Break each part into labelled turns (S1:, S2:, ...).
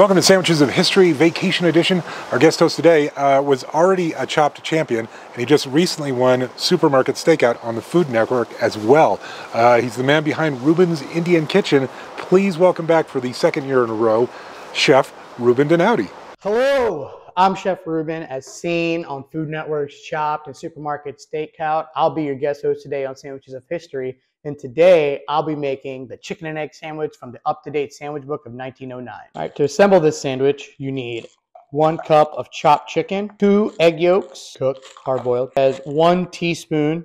S1: Welcome to Sandwiches of History Vacation Edition. Our guest host today uh, was already a Chopped champion, and he just recently won Supermarket Stakeout on the Food Network as well. Uh, he's the man behind Reuben's Indian Kitchen. Please welcome back for the second year in a row, Chef Reuben Dhanawade.
S2: Hello, I'm Chef Reuben, as seen on Food Network's Chopped and Supermarket Stakeout. I'll be your guest host today on Sandwiches of History. And today I'll be making the chicken and egg sandwich from the up-to-date sandwich book of 1909. All right, to assemble this sandwich, you need one cup of chopped chicken, two egg yolks, cooked, hard-boiled, as one teaspoon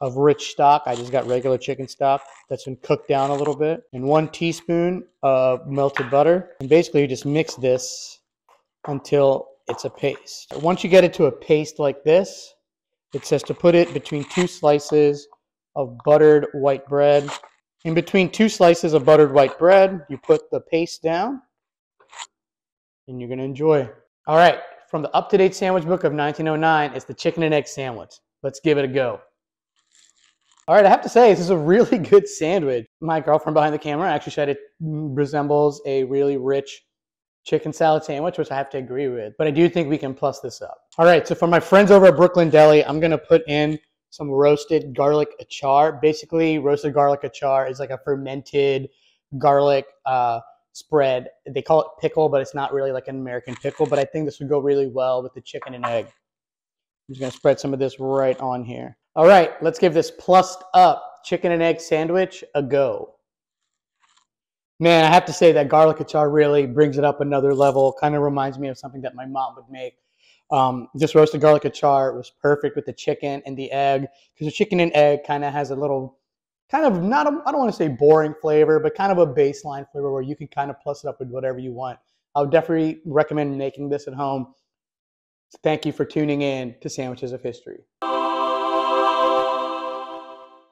S2: of rich stock. I just got regular chicken stock that's been cooked down a little bit, and one teaspoon of melted butter. And basically, you just mix this until it's a paste. Once you get it to a paste like this, it says to put it between two slices of buttered white bread. In between two slices of buttered white bread, you put the paste down and you're going to enjoy. All right, from the up to date sandwich book of 1909, it's the chicken and egg sandwich. Let's give it a go. All right, I have to say, this is a really good sandwich. My girlfriend behind the camera actually said it resembles a really rich chicken salad sandwich, which I have to agree with. But I do think we can plus this up. All right, so for my friends over at Brooklyn Delhi, I'm to put in some roasted garlic achar. Basically, roasted garlic achar is like a fermented garlic uh, spread. They call it pickle, but it's not really like an American pickle. But I think this would go really well with the chicken and egg. I'm just gonna spread some of this right on here. All right, let's give this plussed up chicken and egg sandwich a go. Man, I have to say that garlic achar really brings it up another level. Kind of reminds me of something that my mom would make um, this roasted garlic achar was perfect with the chicken and the egg because the chicken and egg kind of has a little, kind of not, I don't want to say boring flavor, but kind of a baseline flavor where you can kind of plus it up with whatever you want. I would definitely recommend making this at home. Thank you for tuning in to Sandwiches of History.